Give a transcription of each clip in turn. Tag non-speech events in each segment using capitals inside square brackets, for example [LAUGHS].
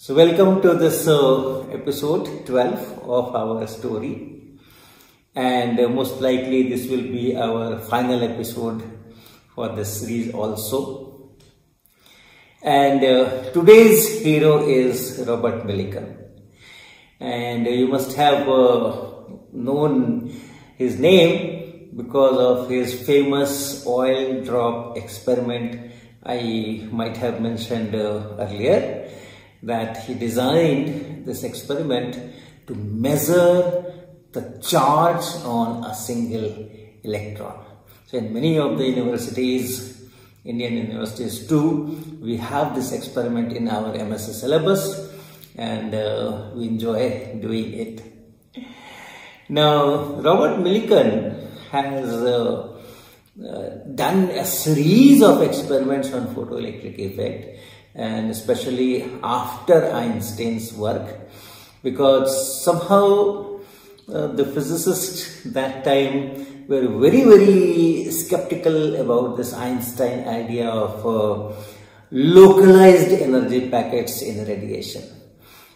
So, welcome to this uh, episode 12 of our story, and uh, most likely this will be our final episode for this series also. And uh, today's hero is Robert Millikan, and you must have uh, known his name because of his famous oil drop experiment. I might have mentioned uh, earlier that he designed this experiment to measure the charge on a single electron. So in many of the universities, Indian universities too, we have this experiment in our MSc syllabus and uh, we enjoy doing it. Now, Robert Millikan has uh, uh, done a series of experiments on photoelectric effect and especially after Einstein's work because somehow uh, the physicists that time were very very skeptical about this Einstein idea of uh, localized energy packets in radiation.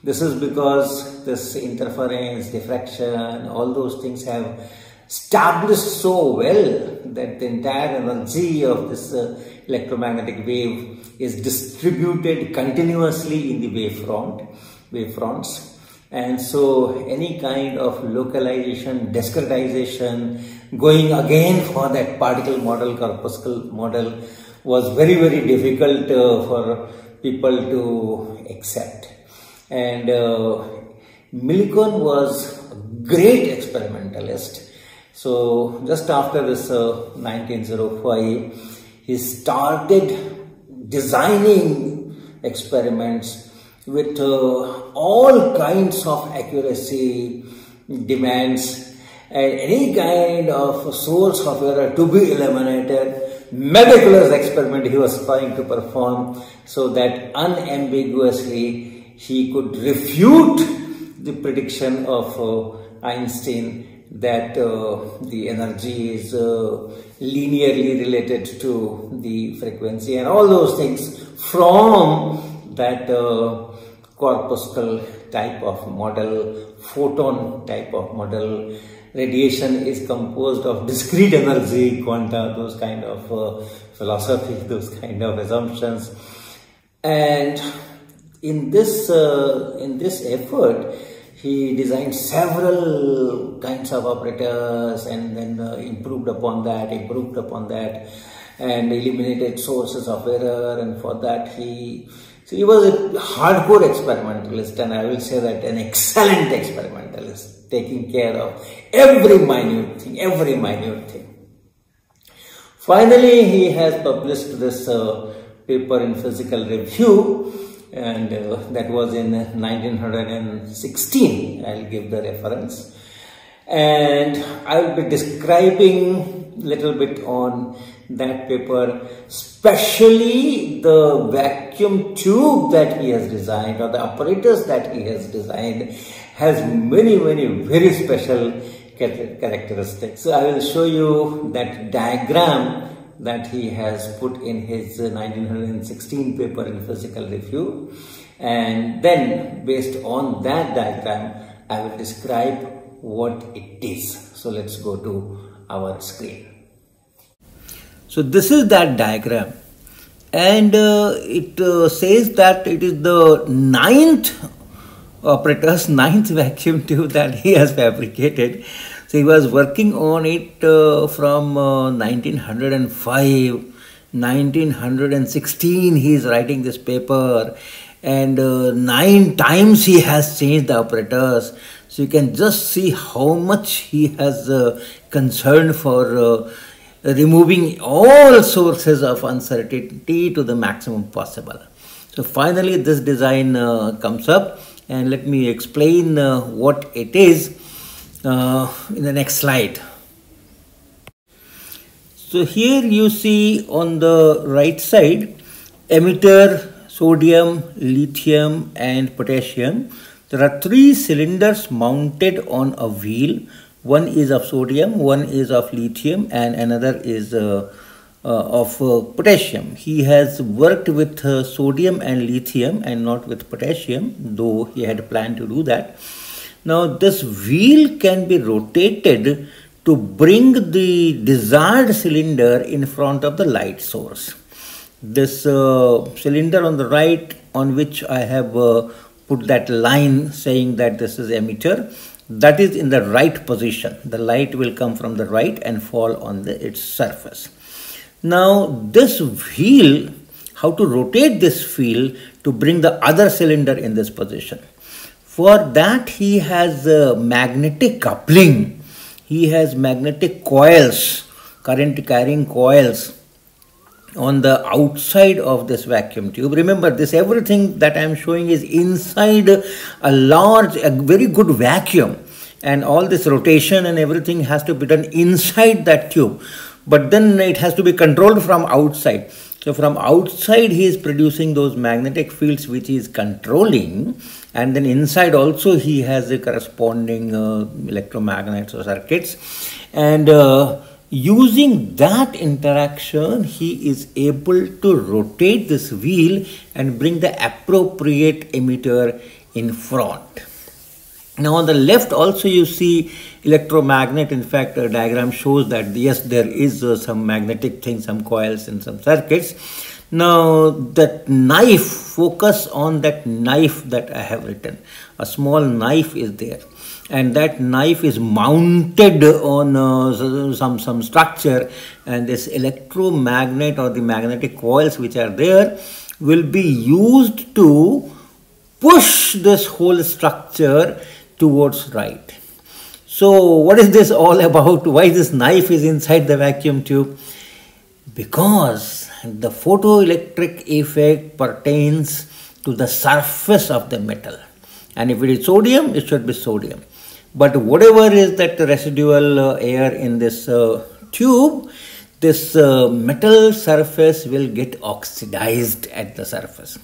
This is because this interference, diffraction, all those things have established so well that the entire energy of this uh, electromagnetic wave is distributed continuously in the wavefront, wavefronts. And so any kind of localization, discretization, going again for that particle model, corpuscle model was very, very difficult uh, for people to accept. And uh, was a great experimentalist. So just after this uh, 1905, he started designing experiments with uh, all kinds of accuracy demands and any kind of source of error to be eliminated meticulous experiment he was trying to perform so that unambiguously he could refute the prediction of uh, Einstein that uh, the energy is uh, linearly related to the frequency and all those things from that uh, corpuscle type of model, photon type of model. Radiation is composed of discrete energy, quanta, those kind of uh, philosophy, [LAUGHS] those kind of assumptions. And in this, uh, in this effort, he designed several kinds of operators and then uh, improved upon that, improved upon that and eliminated sources of error and for that he so he was a hardcore experimentalist and I will say that an excellent experimentalist taking care of every minute thing, every minute thing. Finally, he has published this uh, paper in Physical Review and uh, that was in 1916 i'll give the reference. And i will be describing a little bit on that paper especially the vacuum tube that he has designed or the apparatus that he has designed has many many very special characteristics. So i will show you that diagram that he has put in his 1916 paper in Physical Review. And then based on that diagram, I will describe what it is. So let's go to our screen. So this is that diagram and uh, it uh, says that it is the ninth operator's [LAUGHS] ninth vacuum tube that he has fabricated so he was working on it uh, from uh, 1905, 1916 he is writing this paper and uh, nine times he has changed the operators. So you can just see how much he has uh, concern for uh, removing all sources of uncertainty to the maximum possible. So finally this design uh, comes up and let me explain what it is uh, in the next slide. So here you see on the right side emitter, sodium, lithium and potassium. There are three cylinders mounted on a wheel. One is of sodium, one is of lithium and another is uh, uh, of uh, potassium. He has worked with uh, sodium and lithium and not with potassium, though he had planned to do that. Now, this wheel can be rotated to bring the desired cylinder in front of the light source. This uh, cylinder on the right on which I have uh, put that line saying that this is emitter that is in the right position. The light will come from the right and fall on the, its surface. Now this wheel, how to rotate this wheel to bring the other cylinder in this position. For that he has a magnetic coupling. He has magnetic coils, current carrying coils on the outside of this vacuum tube. Remember this everything that I am showing is inside a large, a very good vacuum and all this rotation and everything has to be done inside that tube but then it has to be controlled from outside. So from outside he is producing those magnetic fields which he is controlling and then inside also he has the corresponding uh, electromagnets or circuits and uh, using that interaction he is able to rotate this wheel and bring the appropriate emitter in front. Now on the left also you see electromagnet. In fact, a diagram shows that yes, there is uh, some magnetic thing, some coils and some circuits. Now that knife, focus on that knife that I have written. A small knife is there and that knife is mounted on uh, some some structure and this electromagnet or the magnetic coils which are there will be used to push this whole structure towards right. So what is this all about? Why this knife is inside the vacuum tube? Because the photoelectric effect pertains to the surface of the metal. And if it is sodium, it should be sodium. But whatever is that residual uh, air in this uh, tube, this uh, metal surface will get oxidized at the surface.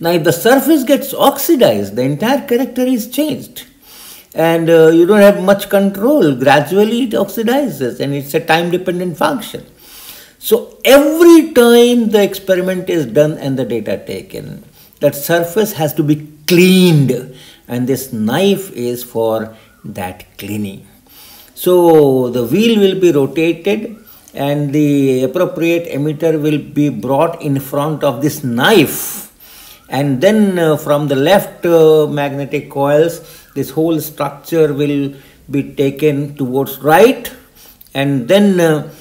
Now, if the surface gets oxidized, the entire character is changed. And uh, you don't have much control. Gradually, it oxidizes, and it's a time dependent function. So, every time the experiment is done and the data taken, that surface has to be cleaned, and this knife is for that cleaning. So, the wheel will be rotated and the appropriate emitter will be brought in front of this knife and then uh, from the left uh, magnetic coils this whole structure will be taken towards right and then uh,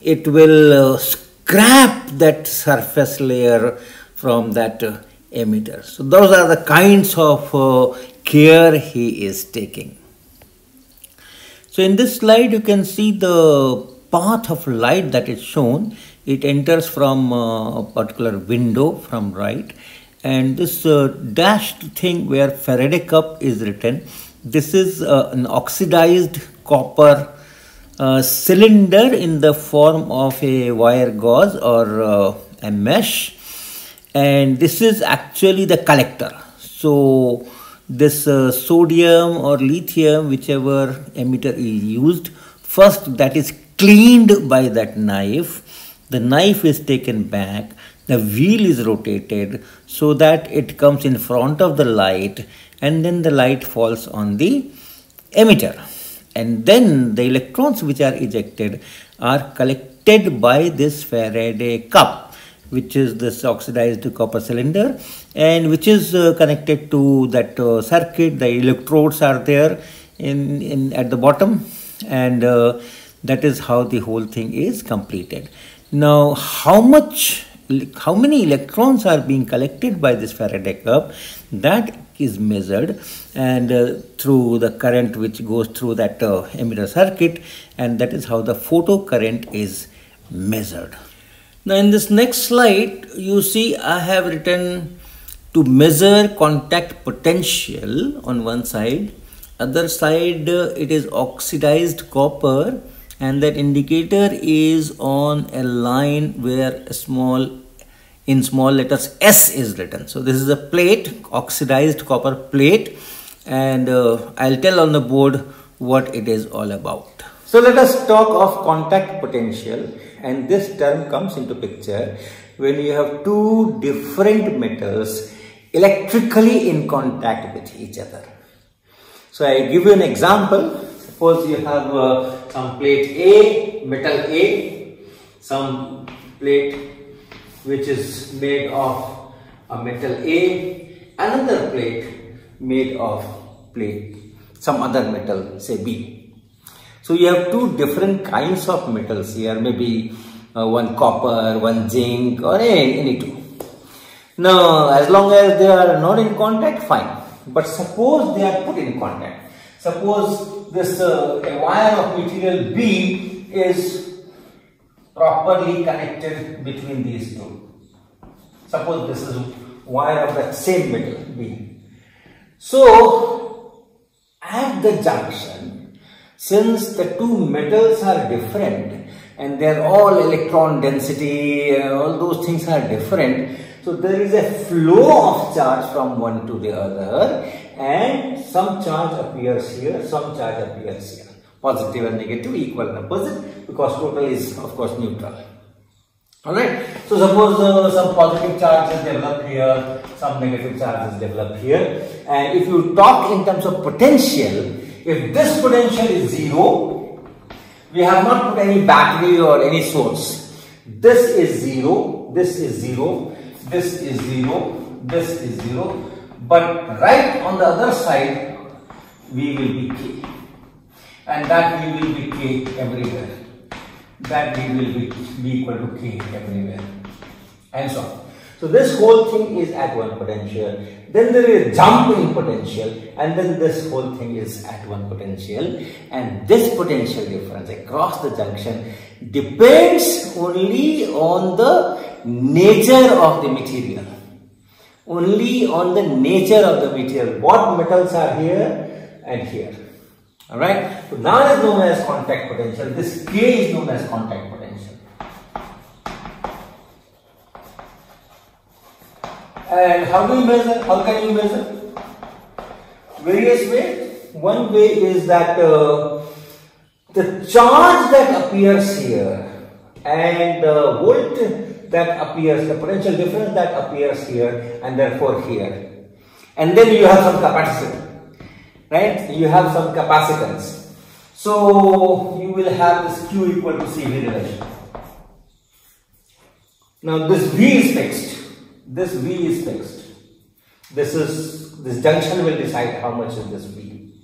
it will uh, scrap that surface layer from that uh, emitter. So those are the kinds of uh, care he is taking. So in this slide you can see the path of light that is shown. It enters from a particular window from right and this uh, dashed thing where Faraday cup is written, this is uh, an oxidized copper uh, cylinder in the form of a wire gauze or a mesh. And this is actually the collector. So this uh, sodium or lithium whichever emitter is used first that is cleaned by that knife. The knife is taken back the wheel is rotated so that it comes in front of the light and then the light falls on the emitter. And then the electrons which are ejected are collected by this Faraday cup which is this oxidized copper cylinder and which is uh, connected to that uh, circuit. The electrodes are there in, in at the bottom and uh, that is how the whole thing is completed. Now how much how many electrons are being collected by this Faraday cup that is measured and uh, through the current which goes through that uh, emitter circuit and that is how the photo current is measured. Now in this next slide you see I have written to measure contact potential on one side. Other side uh, it is oxidized copper and that indicator is on a line where a small in small letters S is written. So this is a plate, oxidized copper plate and uh, I'll tell on the board what it is all about. So let us talk of contact potential. and this term comes into picture when you have two different metals electrically in contact with each other. So I give you an example. Suppose you have uh, some plate A, metal A, some plate which is made of a metal A, another plate made of plate, some other metal, say B. So you have two different kinds of metals here, maybe uh, one copper, one zinc or any, any two. Now, as long as they are not in contact, fine. But suppose they are put in contact. Suppose this uh, wire of material B is properly connected between these two. Suppose this is wire of that same metal B. So, at the junction, since the two metals are different and they are all electron density and all those things are different, so there is a flow of charge from one to the other and some charge appears here, some charge appears here. Positive and negative equal and opposite because total is of course neutral. Alright, so suppose uh, some positive charge is developed here, some negative charge is developed here and if you talk in terms of potential, if this potential is zero, we have not put any battery or any source. This is zero, this is zero this is 0, this is 0, but right on the other side we will be k and that we will be k everywhere. That we will be, be equal to k everywhere and so on. So this whole thing is at one potential. Then there is jumping potential and then this whole thing is at one potential and this potential difference across the junction depends only on the nature of the material. Only on the nature of the material. What metals are here and here. Alright. So now is known as contact potential. This K is known as contact potential. And how do you measure? How can you measure? Various ways. One way is that uh, the charge that appears here and the volt that appears, the potential difference that appears here and therefore here. And then you have some capacity, right? You have some capacitance. So you will have this Q equal to CV relation. Now this V is fixed. This V is fixed. This is this junction will decide how much is this V.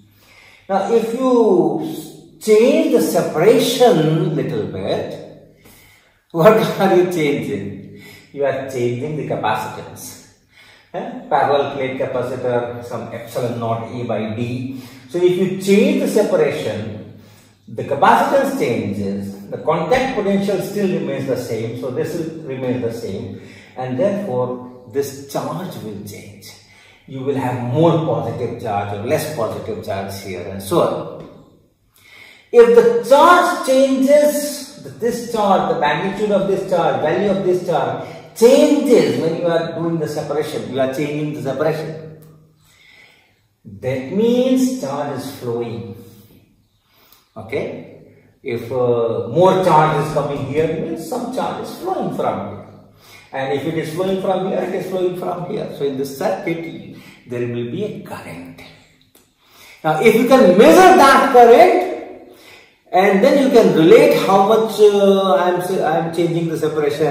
Now if you change the separation little bit, what are you changing? You are changing the capacitance. Eh? Parallel plate capacitor, some epsilon naught A by D. So if you change the separation, the capacitance changes, the contact potential still remains the same, so this will remain the same and therefore this charge will change. You will have more positive charge or less positive charge here and so on. If the charge changes this charge, the magnitude of this charge, value of this charge changes when you are doing the separation. You are changing the separation. That means charge is flowing. Okay. If uh, more charge is coming here, means some charge is flowing from here. And if it is flowing from here, it is flowing from here. So in the circuit, there will be a current. Now, if you can measure that current, and then you can relate how much uh, I am I am changing the separation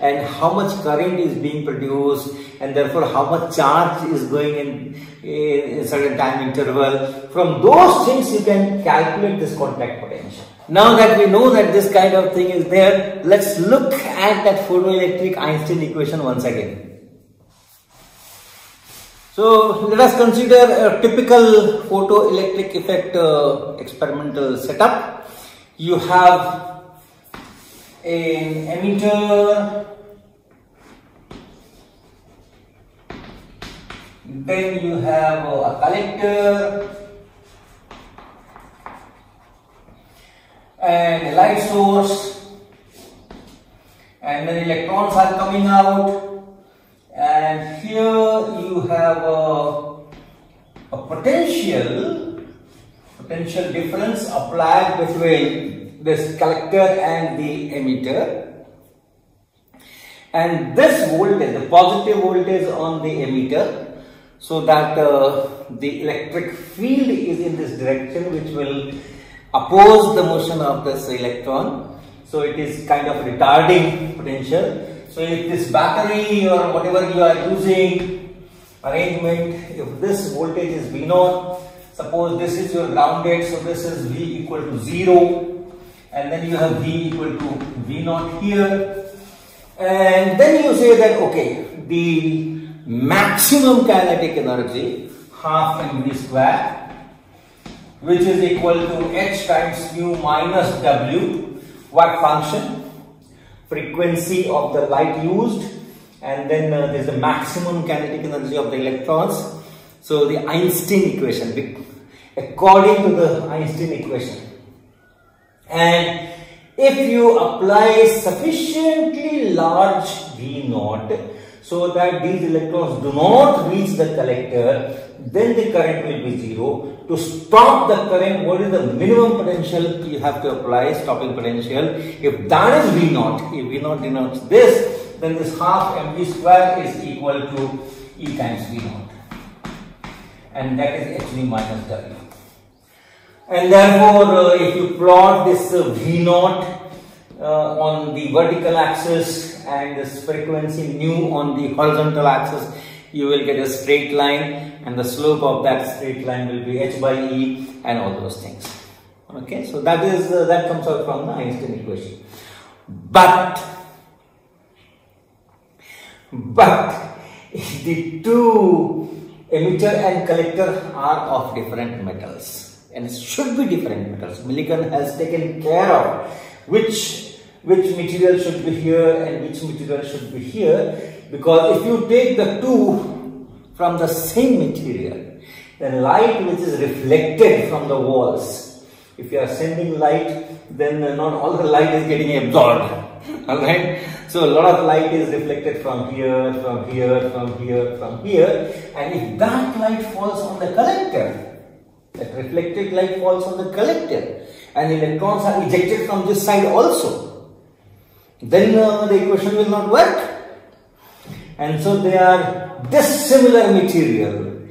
and how much current is being produced and therefore how much charge is going in, in a certain time interval. From those things you can calculate this contact potential. Now that we know that this kind of thing is there, let's look at that photoelectric Einstein equation once again. So let us consider a typical photoelectric effect uh, experimental setup. You have an emitter, then you have a collector and a light source and then electrons are coming out and here you have a, a potential potential difference applied between this collector and the emitter and this voltage, the positive voltage on the emitter so that uh, the electric field is in this direction which will oppose the motion of this electron. So it is kind of retarding potential. So if this battery or whatever you are using arrangement, if this voltage is V0, suppose this is your grounded, so this is V equal to 0 and then you have V equal to V0 here. And then you say that okay the maximum kinetic energy half mv square which is equal to h times nu minus w work function frequency of the light used and then uh, there's the maximum kinetic energy of the electrons. So the Einstein equation according to the Einstein equation. And if you apply sufficiently large V naught so that these electrons do not reach the collector, then the current will be zero. To stop the current, what is the minimum potential you have to apply, stopping potential? If that is V naught, if V naught denotes this, then this half mv square is equal to E times V naught. And that is actually minus w. And therefore, uh, if you plot this uh, V naught uh, on the vertical axis and this frequency nu on the horizontal axis, you will get a straight line and the slope of that straight line will be h by e and all those things. Okay, so that is uh, that comes out from the Einstein equation. But but [LAUGHS] the two emitter and collector are of different metals and should be different metals. Millikan has taken care of which which material should be here and which material should be here because if you take the two from the same material then light which is reflected from the walls if you are sending light then not all the light is getting absorbed [LAUGHS] alright so a lot of light is reflected from here from here from here from here and if that light falls on the collector that reflected light falls on the collector and electrons are ejected from this side also. Then uh, the equation will not work. And so they are dissimilar material.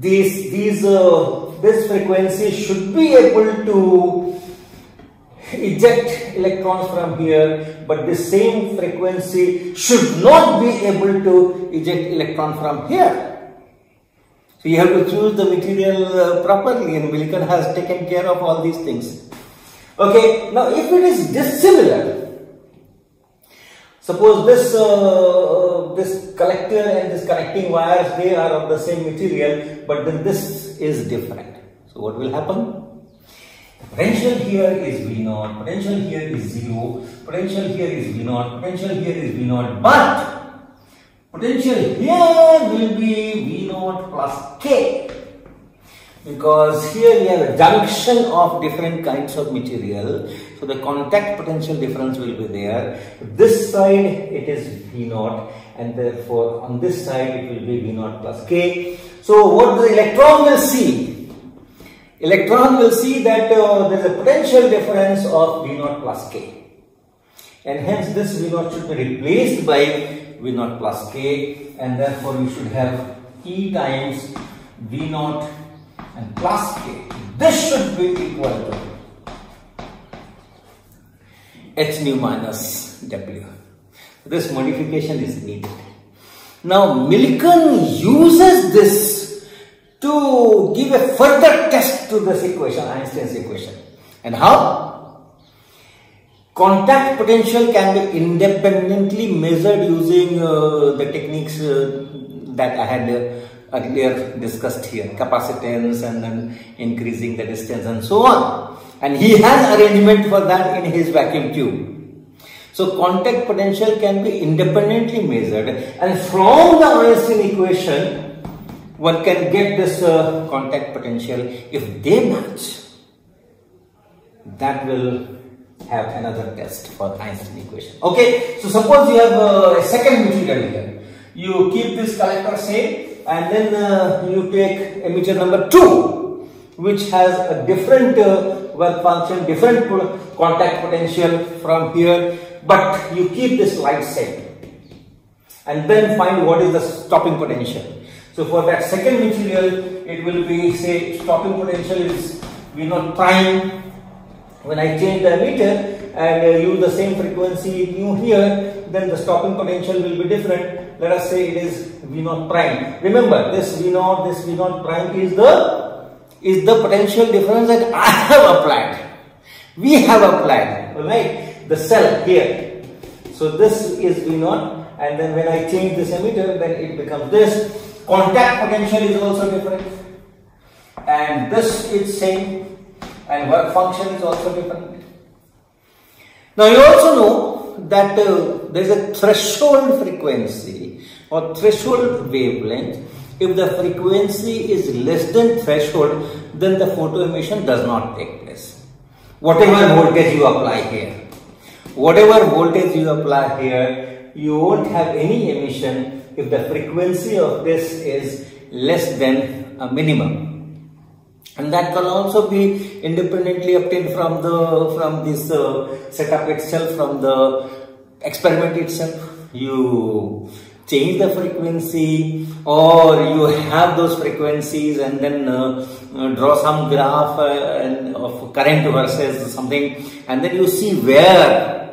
These, these, uh, this frequency should be able to eject electrons from here, but the same frequency should not be able to eject electron from here. So you have to choose the material uh, properly and Millikan has taken care of all these things. Okay, now if it is dissimilar, suppose this uh, this collector and this connecting wires, they are of the same material, but then this is different. So what will happen? Potential here is V0, potential here is 0, potential here is V0, potential here is V0, but Potential here will be V naught plus K because here we have a junction of different kinds of material. So the contact potential difference will be there. This side it is V naught and therefore on this side it will be V naught plus K. So what the electron will see? Electron will see that uh, there is a potential difference of V naught plus K and hence this V naught should be replaced by V naught plus K and therefore you should have E times V naught and plus K. This should be equal to H nu minus W. This modification is needed. Now Millikan uses this to give a further test to this equation, Einstein's equation. And how? Contact potential can be independently measured using uh, the techniques uh, that I had uh, earlier discussed here, capacitance and then increasing the distance and so on. And he has arrangement for that in his vacuum tube. So contact potential can be independently measured and from the Einstein equation one can get this uh, contact potential if they match that will have another test for Einstein equation. Okay, so suppose you have uh, a second material here. You keep this collector same and then uh, you take emitter number 2 which has a different uh, work function, different contact potential from here, but you keep this light same and then find what is the stopping potential. So for that second material, it will be say stopping potential is V naught prime. When I change the emitter and uh, use the same frequency nu here, then the stopping potential will be different. Let us say it is V naught prime. Remember this V naught, this V naught prime is the is the potential difference that I have applied. We have applied, right? The cell here. So this is V naught and then when I change this emitter then it becomes this. Contact potential is also different and this is same and work function is also different. Now you also know that uh, there is a threshold frequency or threshold wavelength if the frequency is less than threshold, then the photo emission does not take place. Whatever voltage you apply here, whatever voltage you apply here, you won't have any emission if the frequency of this is less than a minimum. And that can also be independently obtained from the from this uh, setup itself, from the experiment itself. You change the frequency or you have those frequencies and then uh, uh, draw some graph uh, of current versus something and then you see where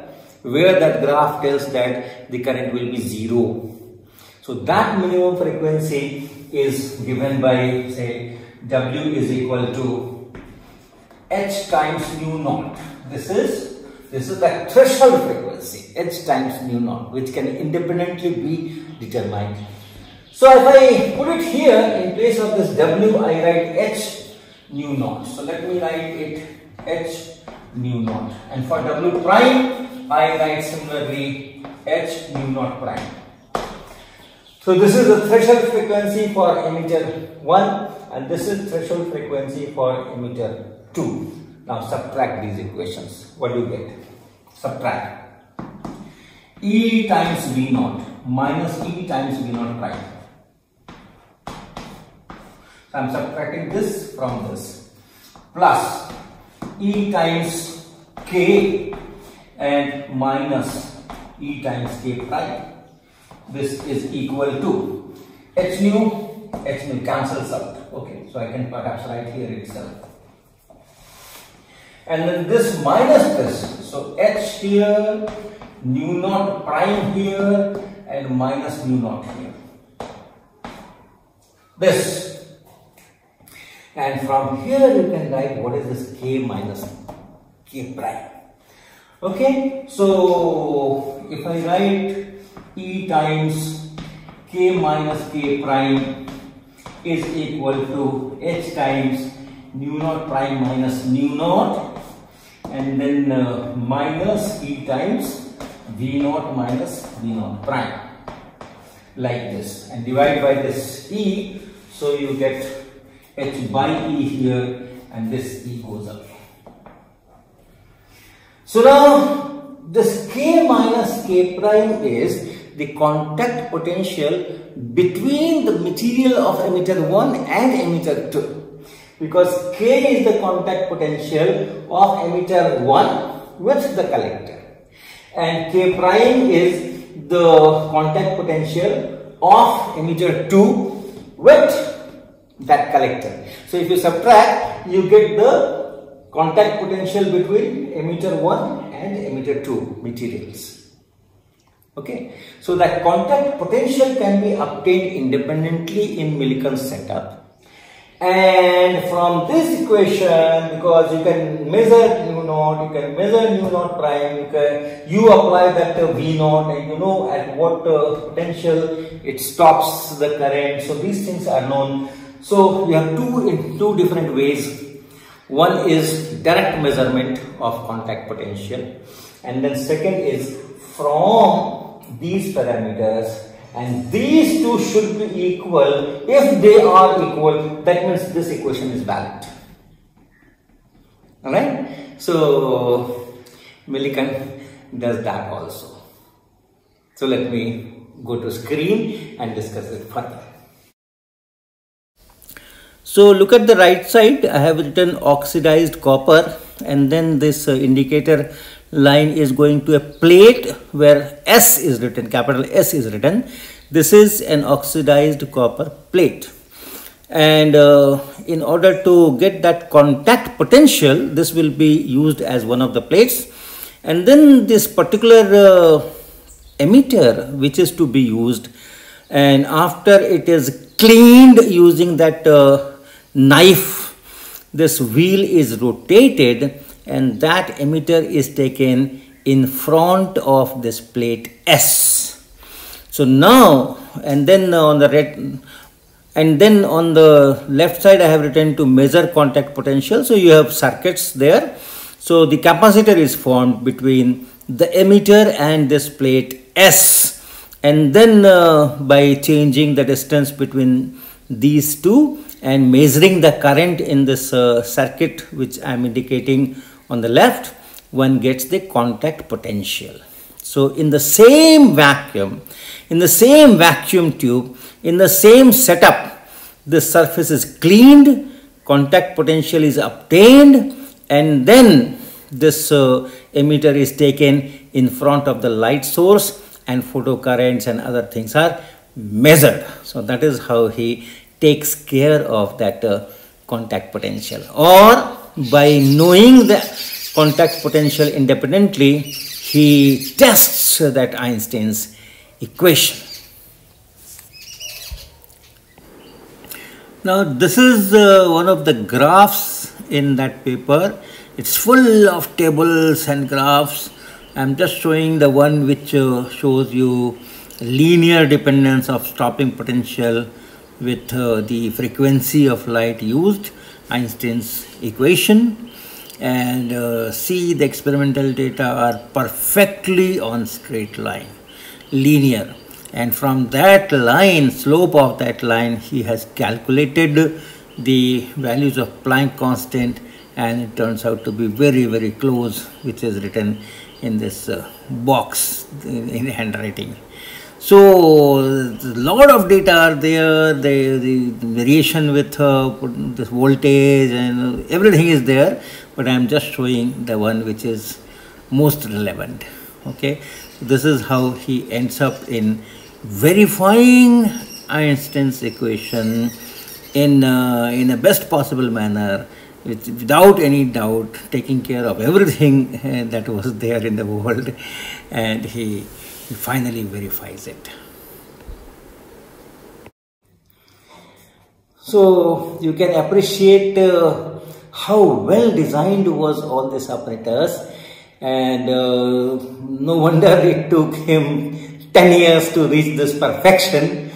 where that graph tells that the current will be zero. So that minimum frequency is given by say w is equal to h times nu naught. This is this is the threshold frequency, h times nu naught, which can independently be determined. So if I put it here in place of this w, I write h nu naught. So let me write it h nu naught. And for w prime, I write similarly h nu naught prime. So this is the threshold frequency for emitter 1 and this is threshold frequency for emitter 2. Now subtract these equations. What do you get? Subtract. E times V naught minus E times V naught prime. So I am subtracting this from this plus E times K and minus E times K prime. This is equal to H nu, H nu cancels out. Okay, so I can perhaps write here itself and then this minus this. So h here, nu naught prime here and minus nu naught here. This. And from here you can write what is this k minus k prime. Okay, so if I write E times k minus k prime is equal to h times nu naught prime minus nu naught and then uh, minus E times V naught minus V naught prime. Like this. And divide by this E so you get H by E here and this E goes up. So now this K minus K prime is the contact potential between the material of emitter 1 and emitter 2 because K is the contact potential of emitter 1 with the collector and K prime is the contact potential of emitter 2 with that collector. So if you subtract you get the contact potential between emitter 1 and emitter 2 materials. Okay, so that contact potential can be obtained independently in Millikan's setup and from this equation, because you can measure nu naught, you can measure nu naught prime, you can you apply that v naught, and you know at what uh, potential it stops the current. So these things are known. So we have two in two different ways. One is direct measurement of contact potential, and then second is from these parameters and these two should be equal. If they are equal, that means this equation is valid. Alright? So, Millikan does that also. So, let me go to screen and discuss it further. So look at the right side, I have written oxidized copper and then this uh, indicator line is going to a plate where S is written, capital S is written. This is an oxidized copper plate. And uh, in order to get that contact potential, this will be used as one of the plates. And then this particular uh, emitter which is to be used and after it is cleaned using that uh, knife, this wheel is rotated and that emitter is taken in front of this plate S. So now, and then on the red, and then on the left side I have written to measure contact potential. So you have circuits there. So the capacitor is formed between the emitter and this plate S. And then uh, by changing the distance between these two and measuring the current in this uh, circuit which I am indicating on the left, one gets the contact potential. So in the same vacuum, in the same vacuum tube, in the same setup, the surface is cleaned, contact potential is obtained and then this uh, emitter is taken in front of the light source and photocurrents and other things are measured. So that is how he takes care of that uh, contact potential or by knowing the contact potential independently he tests that Einstein's equation. Now this is uh, one of the graphs in that paper. It's full of tables and graphs. I'm just showing the one which uh, shows you linear dependence of stopping potential with uh, the frequency of light used, Einstein's equation, and uh, see the experimental data are perfectly on straight line, linear. And from that line, slope of that line, he has calculated the values of Planck constant and it turns out to be very, very close, which is written in this uh, box in handwriting. So a lot of data are there, the, the variation with uh, this voltage and everything is there, but I am just showing the one which is most relevant. Okay, so this is how he ends up in verifying Einstein's equation in uh, in a best possible manner with, without any doubt taking care of everything [LAUGHS] that was there in the world and he he finally verifies it. So you can appreciate uh, how well designed was all these apparatus and uh, no wonder [LAUGHS] it took him 10 years to reach this perfection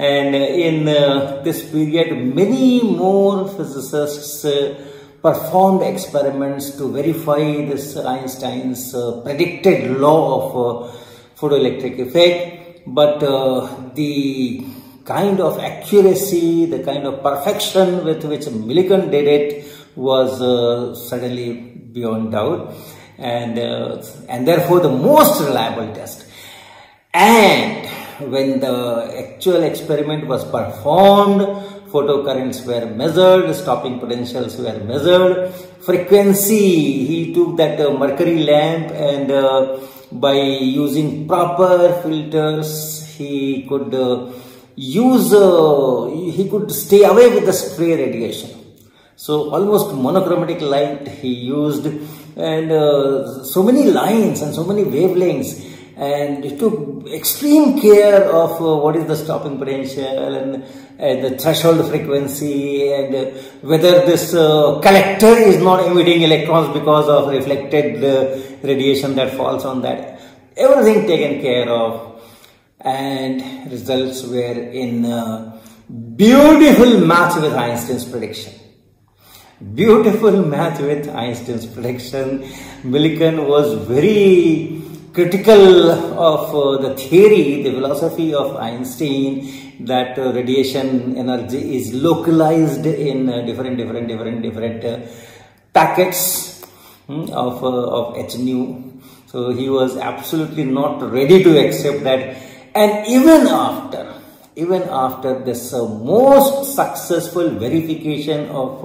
and in uh, this period many more physicists uh, performed experiments to verify this Einstein's uh, predicted law of uh, photoelectric effect, but uh, the kind of accuracy, the kind of perfection with which Millikan did it was uh, certainly beyond doubt and, uh, and therefore the most reliable test. And when the actual experiment was performed, photocurrents were measured, stopping potentials were measured, frequency, he took that uh, mercury lamp and uh, by using proper filters he could uh, use uh, he could stay away with the stray radiation. So almost monochromatic light he used and uh, so many lines and so many wavelengths and took extreme care of uh, what is the stopping potential and, the threshold frequency and uh, whether this uh, collector is not emitting electrons because of reflected uh, radiation that falls on that. Everything taken care of and results were in uh, beautiful match with Einstein's prediction. Beautiful match with Einstein's prediction. Millikan was very critical of uh, the theory, the philosophy of Einstein that uh, radiation energy is localized in uh, different, different, different, different uh, packets hmm, of, uh, of h nu. So he was absolutely not ready to accept that. And even after, even after this uh, most successful verification of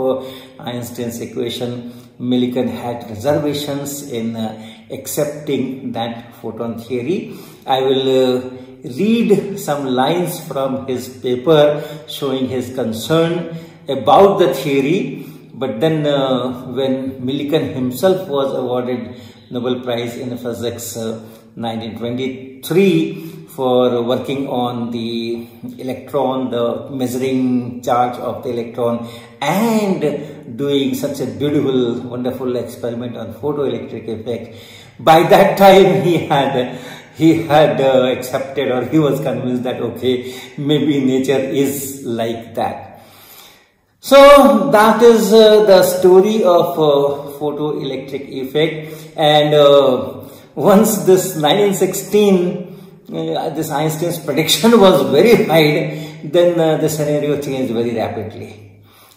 Einstein's equation, Millikan had reservations in accepting that photon theory. I will uh, read some lines from his paper showing his concern about the theory. But then uh, when Millikan himself was awarded Nobel Prize in Physics 1923 uh, for working on the electron, the measuring charge of the electron and doing such a beautiful, wonderful experiment on photoelectric effect. By that time he had he had uh, accepted or he was convinced that okay, maybe nature is like that. So that is uh, the story of uh, photoelectric effect and uh, once this 1916 uh, this Einstein's prediction [LAUGHS] was verified, then uh, the scenario changed very rapidly.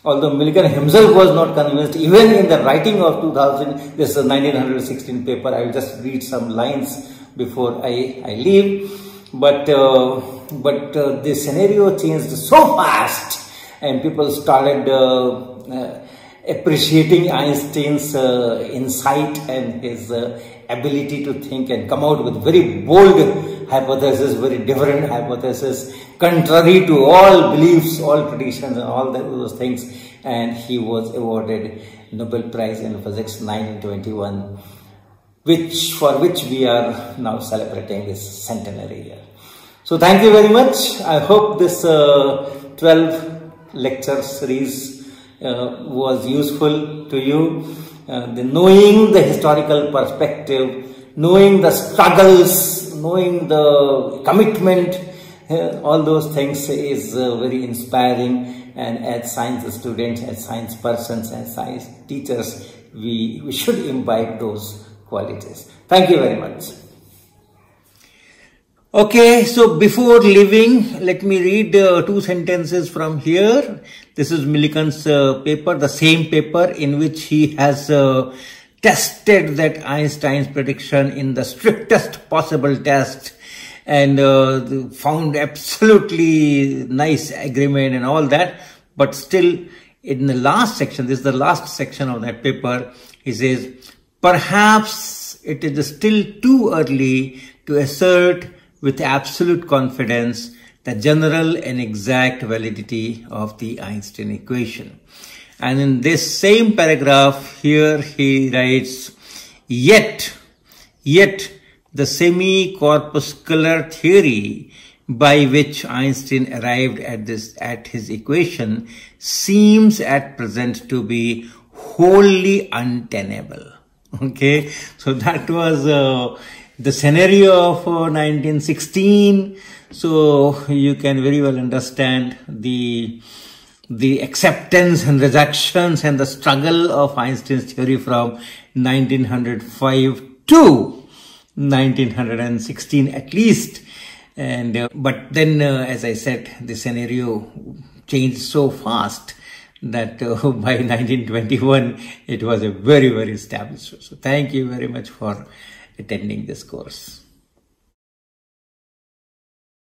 Although Millikan himself was not convinced, even in the writing of 2000, this is 1916 paper, I will just read some lines before I, I leave. But, uh, but uh, the scenario changed so fast and people started uh, uh, appreciating Einstein's insight and his ability to think and come out with very bold hypothesis, very different hypothesis, contrary to all beliefs, all traditions and all those things. And he was awarded Nobel Prize in Physics 1921, which for which we are now celebrating this centenary year. So thank you very much. I hope this uh, 12 lecture series uh, was useful to you uh, the knowing the historical perspective, knowing the struggles, knowing the commitment, uh, all those things is uh, very inspiring and as science students, as science persons, as science teachers, we, we should imbibe those qualities. Thank you very much. Okay, so before leaving, let me read uh, two sentences from here. This is Millikan's uh, paper, the same paper in which he has uh, tested that Einstein's prediction in the strictest possible test and uh, found absolutely nice agreement and all that. But still, in the last section, this is the last section of that paper, he says, perhaps it is still too early to assert with absolute confidence the general and exact validity of the Einstein equation. And in this same paragraph here he writes, yet, yet the semi-corpuscular theory by which Einstein arrived at this, at his equation seems at present to be wholly untenable. [LAUGHS] Okay. So that was, uh, the scenario of uh, 1916 so you can very well understand the the acceptance and rejections and the struggle of Einstein's theory from 1905 to 1916 at least. And uh, but then uh, as i said the scenario changed so fast that uh, [LAUGHS] by 1921 it was a very very established. So thank you very much for attending this course